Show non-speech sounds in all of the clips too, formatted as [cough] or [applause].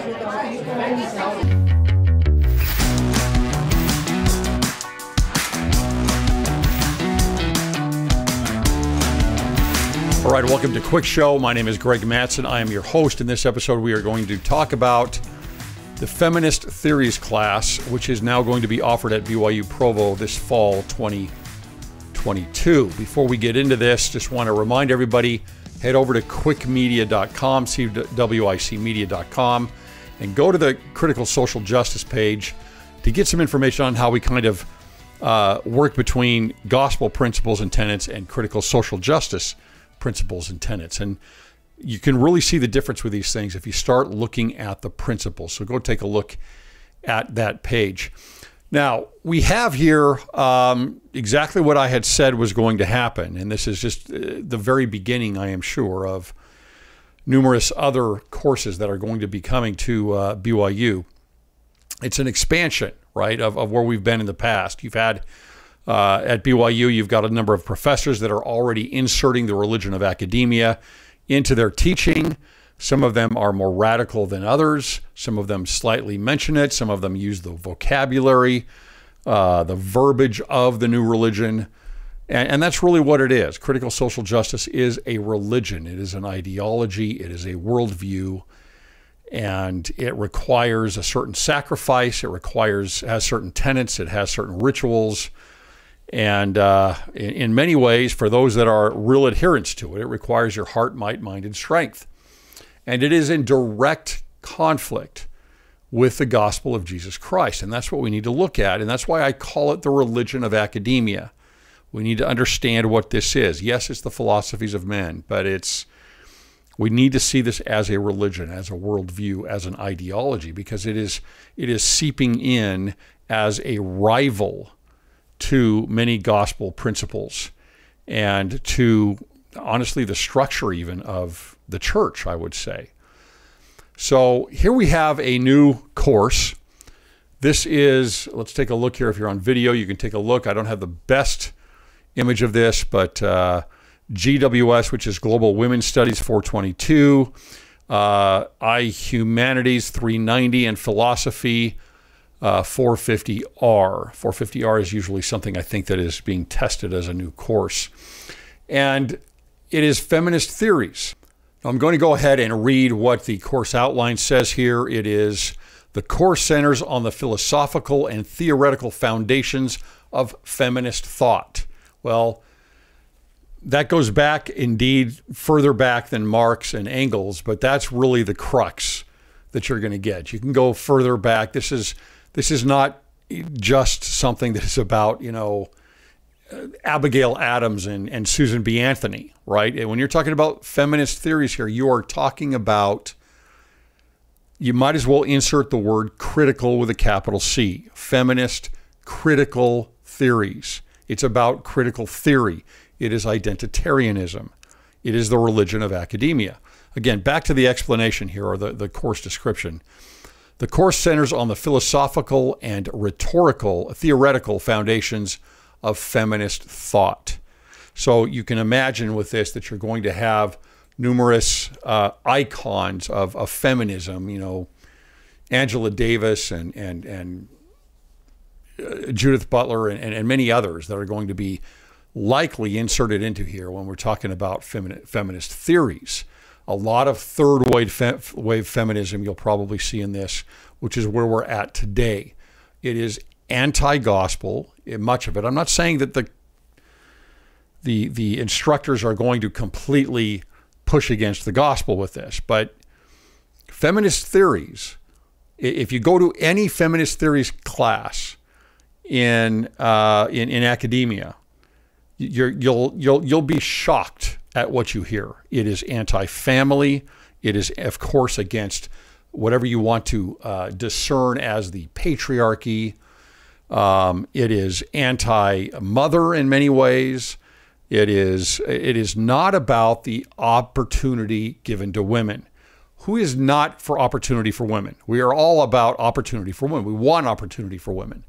All right, welcome to Cwic Show. My name is Greg Matsen. I am your host. In this episode, we are going to talk about the Feminist Theories class, which is now going to be offered at BYU Provo this fall 2022. Before we get into this, just want to remind everybody head over to quickmedia.com, cwicmedia.com, and go to the Critical Social Justice page to get some information on how we kind of uh, work between gospel principles and tenets and critical social justice principles and tenets. And you can really see the difference with these things if you start looking at the principles. So go take a look at that page. Now, we have here um, exactly what I had said was going to happen. And this is just uh, the very beginning, I am sure, of numerous other courses that are going to be coming to uh, BYU. It's an expansion, right, of, of where we've been in the past. You've had uh, at BYU, you've got a number of professors that are already inserting the religion of academia into their teaching. Some of them are more radical than others. Some of them slightly mention it. Some of them use the vocabulary, uh, the verbiage of the new religion. And, and that's really what it is. Critical social justice is a religion, it is an ideology, it is a worldview and it requires a certain sacrifice. It requires has certain tenets. It has certain rituals. And uh, in, in, many ways, for those that are real adherents to it, it requires your heart, might, mind, and strength. And it is in direct conflict with the gospel of Jesus Christ. And that's what we need to look at. And that's why I call it the religion of academia. We need to understand what this is. Yes, it's the philosophies of men, but it's we need to see this as a religion, as a worldview, as an ideology, because it is it is seeping in as a rival to many gospel principles and to honestly the structure even of the church, I would say. So here we have a new course. This is, let's take a look here. If you're on video, you can take a look. I don't have the best image of this, but uh, GWS, which is Global Women's Studies 422, uh, I Humanities 390, and Philosophy uh, 450R. 450R is usually something I think that is being tested as a new course. And it is feminist theories. I'm going to go ahead and read what the course outline says here. It is the course centers on the philosophical and theoretical foundations of feminist thought. Well, that goes back indeed further back than Marx and Engels, but that's really the crux that you're going to get. You can go further back. This is this is not just something that is about, you know, uh, Abigail Adams and, and Susan B. Anthony, right? And when you're talking about feminist theories here, you are talking about, you might as well insert the word critical with a capital C, feminist critical theories. It's about critical theory. It is identitarianism. It is the religion of academia. Again, back to the explanation here or the, the course description. The course centers on the philosophical and rhetorical, theoretical foundations of feminist thought. So you can imagine with this that you're going to have numerous uh, icons of, of feminism, you know, Angela Davis and, and, and Judith Butler and, and, and, many others that are going to be likely inserted into here when we're talking about feminist, feminist theories a lot of third wave, fe- wave feminism you'll probably see in this, which is where we're at today. It is anti-gospel, eh, much of it. I'm not saying that the the the instructors are going to completely push against the gospel with this, but feminist theories. If you go to any feminist theories class in uh, in, in academia, you're, you'll you'll you'll be shocked at what you hear. It is anti family. It is, of course, against whatever you want to uh, discern as the patriarchy. Um, it is anti mother in many ways. It is, it is not about the opportunity given to women. Who is not for opportunity for women? We are all about opportunity for women. We want opportunity for women.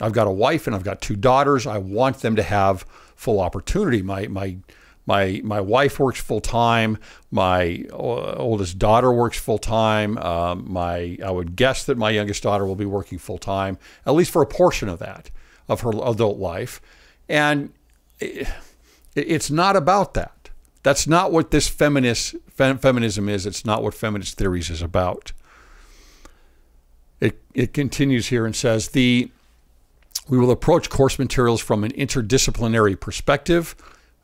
I've got a wife and I've got two daughters. I want them to have full opportunity. My, my, My my wife works full time. My oldest daughter works full time. Um, my I would guess that my youngest daughter will be working full time, at least for a portion of that of her adult life. And it, it's not about that. That's not what this feminist fem, feminism is. It's not what feminist theories is about. It it continues here and says the we will approach course materials from an interdisciplinary perspective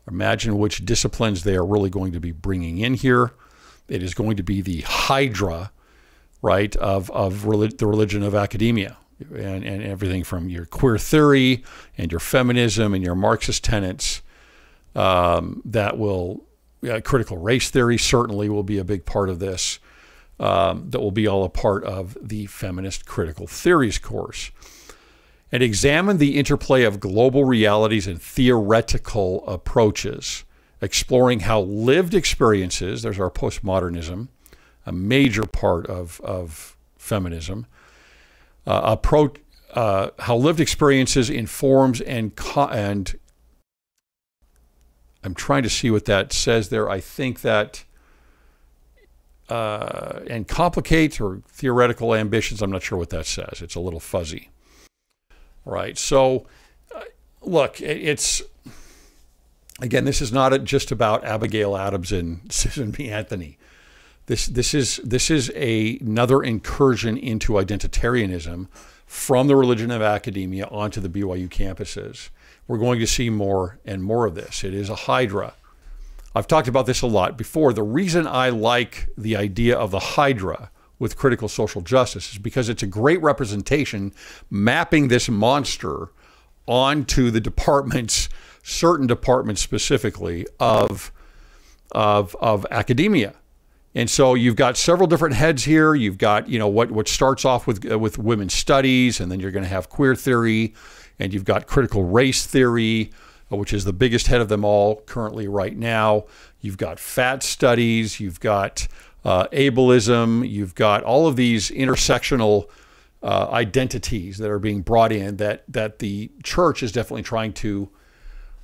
Imagine which disciplines they are really going to be bringing in here. It is going to be the hydra, right, of, of relig- the religion of academia and, and everything from your queer theory and your feminism and your Marxist tenets um, that will, critical race theory certainly will be a big part of this. Um, that will be all a part of the feminist critical theories course and examine the interplay of global realities and theoretical approaches, exploring how lived experiences, there's our postmodernism, a major part of, of feminism, uh, approach, uh, how lived experiences informs and, and I'm trying to see what that says there. I think that uh, and complicate or theoretical ambitions. I'm not sure what that says. It's a little fuzzy right? So, uh, look, it's again, this is not just about Abigail Adams and [laughs] Susan B. Anthony. This this is this is a, another incursion into identitarianism from the religion of academia onto the BYU campuses. We're going to see more and more of this. It is a hydra. I've talked about this a lot before. The reason I like the idea of the hydra with critical social justice is because it's a great representation mapping this monster onto the departments, certain departments specifically of, of, of academia. And so you've got several different heads here. You've got, you know, what, what starts off with, uh, with women's studies, and then you're going to have queer theory, and you've got critical race theory, uh, which is the biggest head of them all currently right now. You've got fat studies. You've got uh, ableism. You've got all of these intersectional uh, identities that are being brought in that that the church is definitely trying to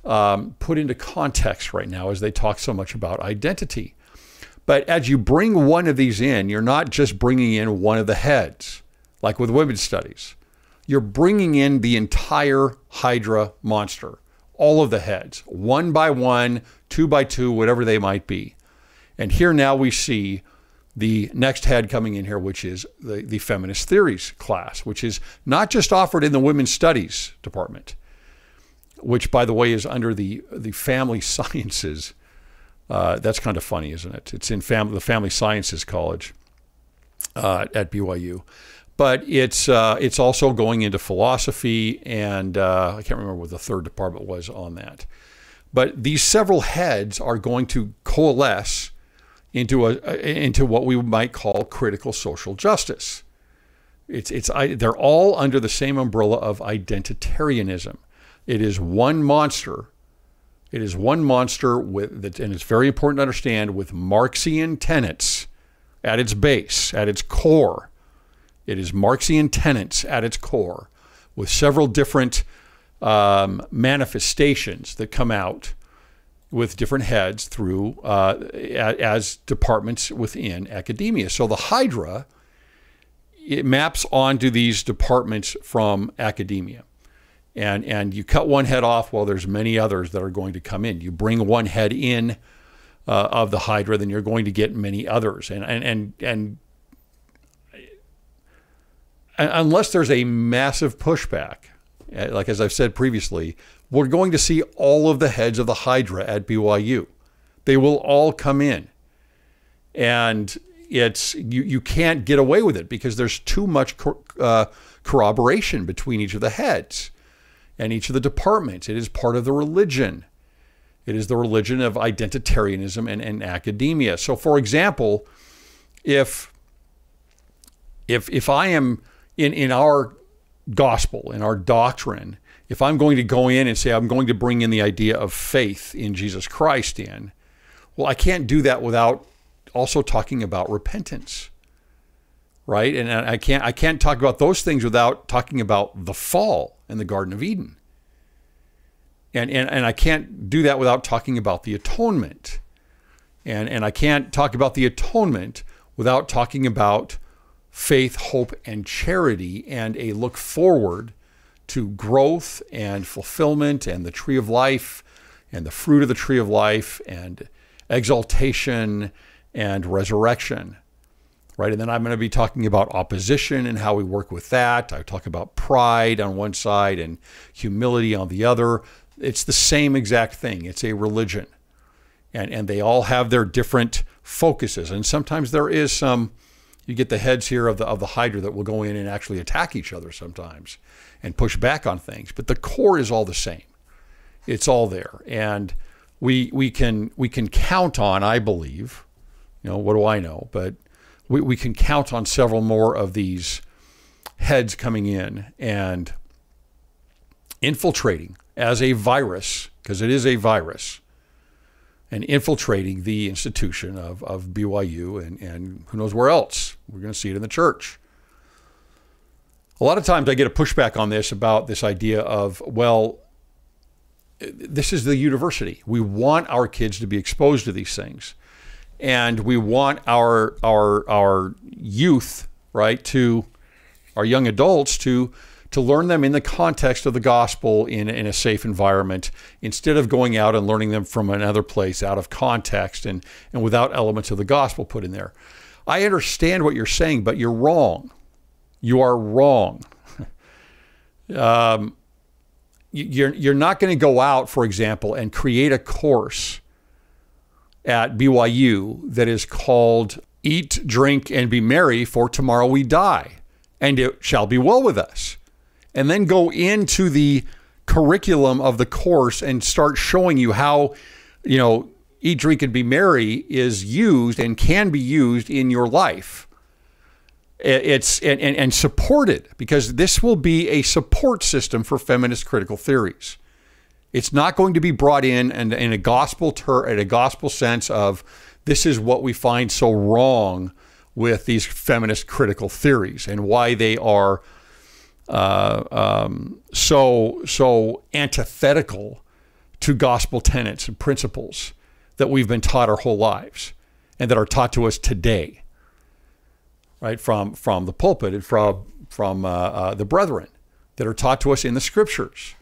um, put into context right now as they talk so much about identity. But as you bring one of these in, you're not just bringing in one of the heads, like with women's studies. You're bringing in the entire Hydra monster, all of the heads, one by one, two by two, whatever they might be. And here now we see the next head coming in here, which is the, the feminist theories class, which is not just offered in the women's studies department, which, by the way, is under the, the family [laughs] sciences. Uh, that's kind of funny, isn't it? It's in fam- the Family Sciences College uh, at BYU. But it's, uh, it's also going into philosophy, and uh, I can't remember what the third department was on that. But these several heads are going to coalesce into a into what we might call critical social justice. It's it's they're all under the same umbrella of identitarianism. It is one monster. It is one monster with that, and it's very important to understand with Marxian tenets at its base, at its core. It is Marxian tenets at its core, with several different um, manifestations that come out with different heads through uh, as departments within academia. So the Hydra it maps onto these departments from academia. And, and you cut one head off while there's many others that are going to come in. You bring one head in uh, of the Hydra, then you're going to get many others. And, and, and, and unless there's a massive pushback, like as I've said previously, we're going to see all of the heads of the Hydra at BYU. They will all come in. And it's you, you can't get away with it because there's too much co- uh, corroboration between each of the heads and each of the departments. It is part of the religion. It is the religion of identitarianism and, and academia. So, for example, if if if I am in in our gospel, in our doctrine, if I'm going to go in and say I'm going to bring in the idea of faith in Jesus Christ in, well, I can't do that without also talking about repentance. Right? And I can't I can't talk about those things without talking about the fall in the Garden of Eden. And, and, and I can't do that without talking about the atonement. And, and I can't talk about the atonement without talking about faith, hope, and charity and a look forward to growth and fulfillment and the tree of life and the fruit of the tree of life and exaltation and resurrection. Right. And then I'm going to be talking about opposition and how we work with that. I talk about pride on one side and humility on the other. It's the same exact thing. It's a religion. And, and they all have their different focuses. And sometimes there is some, you get the heads here of the, of the Hydra that will go in and actually attack each other sometimes and push back on things. But the core is all the same. It's all there. And we, we, can, we can count on, I believe, you know, what do I know? But we, we can count on several more of these heads coming in and infiltrating as a virus, because it is a virus, and infiltrating the institution of, of BYU and, and who knows where else. We're going to see it in the church. A lot of times I get a pushback on this about this idea of, well, this is the university. We want our kids to be exposed to these things. And we want our our our youth, right, to our young adults to to learn them in the context of the gospel in, in a safe environment instead of going out and learning them from another place out of context and, and without elements of the gospel put in there. I understand what you're saying, but you're wrong. You are wrong. [laughs] um, you're, you're not going to go out, for example, and create a course at BYU that is called Eat, Drink, and Be Merry, for tomorrow we die, and it shall be well with us and then go into the curriculum of the course and start showing you how, you know, eat, drink, and be merry is used and can be used in your life. It's and, and, and supported because this will be a support system for feminist critical theories. It's not going to be brought in and in a gospel ter- in a gospel sense of this is what we find so wrong with these feminist critical theories and why they are uh, um, so so antithetical to gospel tenets and principles that we've been taught our whole lives and that are taught to us today, right from from the pulpit and from from uh, uh, the brethren that are taught to us in the scriptures.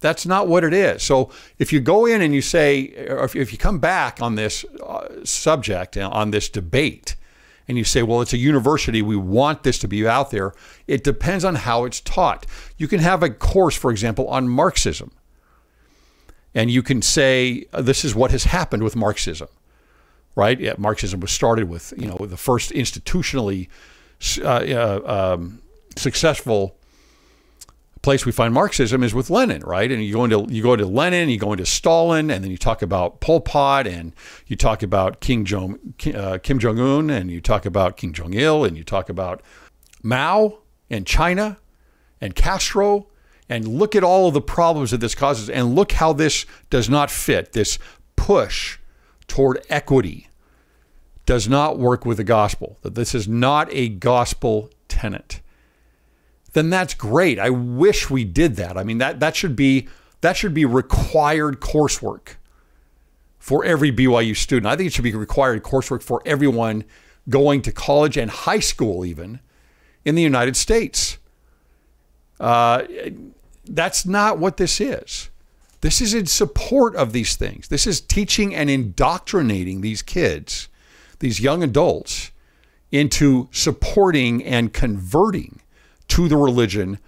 That's not what it is. So if you go in and you say, or if, if you come back on this uh, subject on this debate and you say, well, it's a university, we want this to be out there, it depends on how it's taught. You can have a course, for example, on Marxism, and you can say, uh, this is what has happened with Marxism, right? Yeah, Marxism was started with, you know, the first institutionally uh, uh, um, successful place we find Marxism is with Lenin, right? And you go into you go to Lenin, you go into Stalin, and then you talk about Pol Pot, and you talk about King Jong uh, Kim Jong Un, and you talk about Kim Jong Il, and you talk about Mao and China and Castro, and look at all of the problems that this causes, and look how this does not fit. This push toward equity does not work with the gospel. That this is not a gospel tenet then that's great. I wish we did that. I mean that that should be that should be required coursework for every BYU student. I think it should be required coursework for everyone going to college and high school even in the United States. Uh, that's not what this is. This is in support of these things. This is teaching and indoctrinating these kids, these young adults, into supporting and converting to the religion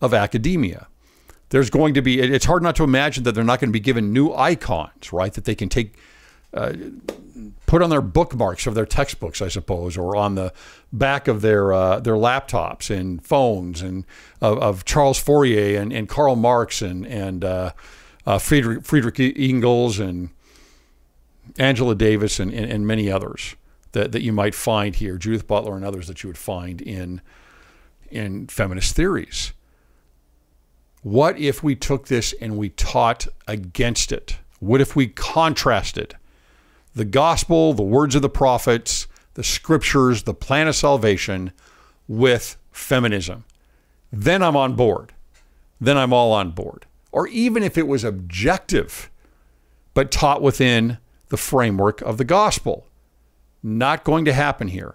of academia. There's going to be, it's hard not to imagine that they're not going to be given new icons, right? That they can take, uh, put on their bookmarks of their textbooks, I suppose, or on the back of their uh, their laptops and phones, and of, of Charles Fourier and, and Karl Marx and and uh, uh, Friedrich, Friedrich Engels and Angela Davis and, and, and, many others that, that you might find here, Judith Butler and others that you would find in in feminist theories. What if we took this and we taught against it? What if we contrasted the gospel, the words of the prophets, the scriptures, the plan of salvation with feminism? Then I'm on board. Then I'm all on board. or even if it was objective, but taught within the framework of the gospel. Not going to happen here.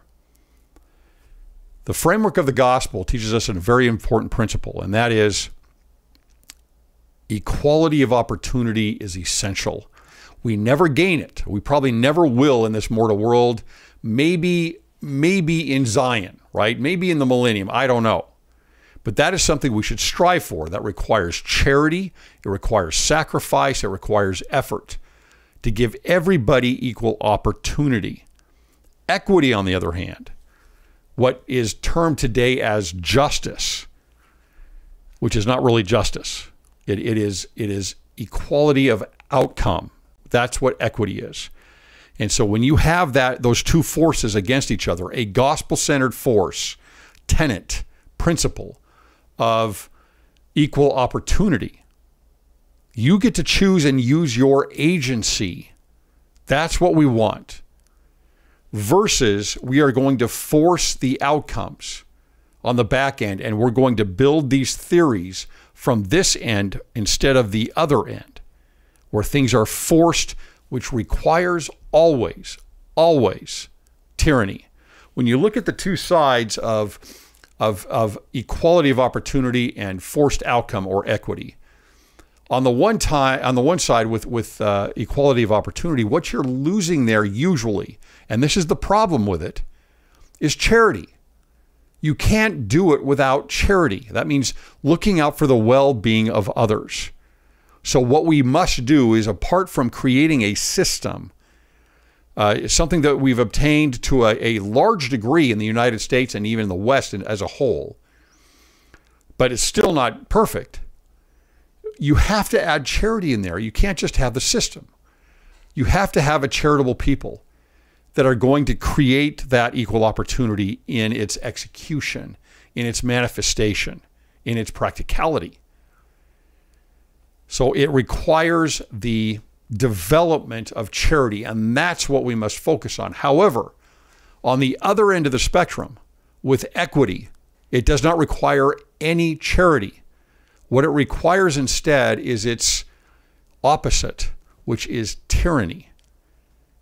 The framework of the gospel teaches us a very important principle, and that is equality of opportunity is essential. We never gain it. We probably never will in this mortal world. Maybe, maybe in Zion, right? Maybe in the millennium. I don't know. But that is something we should strive for. That requires charity, it requires sacrifice, it requires effort to give everybody equal opportunity. Equity, on the other hand, what is termed today as justice, which is not really justice. It, it is it is equality of outcome. That's what equity is. And so when you have that those two forces against each other, a gospel-centered force, tenet, principle of equal opportunity. You get to choose and use your agency. That's what we want. Versus, we are going to force the outcomes on the back end, and we're going to build these theories from this end instead of the other end, where things are forced, which requires always, always tyranny. When you look at the two sides of of, of equality of opportunity and forced outcome or equity. On the one time, on the one side, with with uh, equality of opportunity, what you're losing there usually, and this is the problem with it, is charity. You can't do it without charity. That means looking out for the well-being of others. So what we must do is, apart from creating a system uh, something that we've obtained to a, a, large degree in the United States and even in the West as a whole, but it's still not perfect. You have to add charity in there. You can't just have the system. You have to have a charitable people that are going to create that equal opportunity in its execution, in its manifestation, in its practicality. So it requires the development of charity, and that's what we must focus on. However, on the other end of the spectrum, with equity, it does not require any charity. What it requires instead is its opposite, which is tyranny.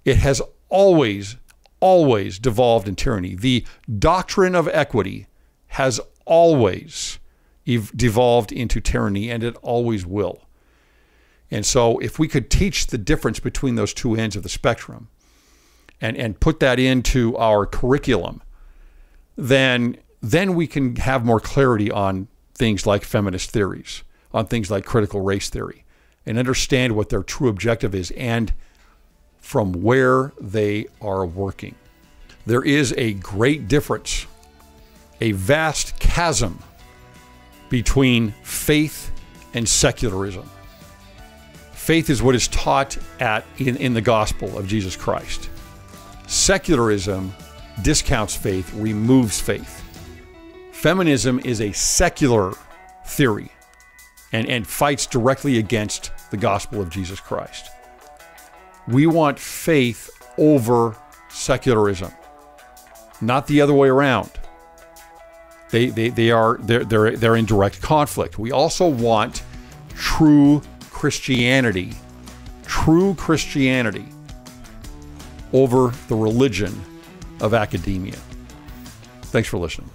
It has always, always devolved in tyranny. The doctrine of equity has always devolved into tyranny, and it always will. And so, if we could teach the difference between those two ends of the spectrum and, and put that into our curriculum, then, then we can have more clarity on things like feminist theories, on things like critical race theory, and understand what their true objective is and from where they are working. There is a great difference, a vast chasm between faith and secularism. Faith is what is taught at in, in the gospel of Jesus Christ. Secularism discounts faith, removes faith. Feminism is a secular theory and, and fights directly against the gospel of Jesus Christ. We want faith over secularism, not the other way around. They, they, they are they're, they're, they're in direct conflict. We also want true Christianity, true Christianity, over the religion of academia. Thanks for listening.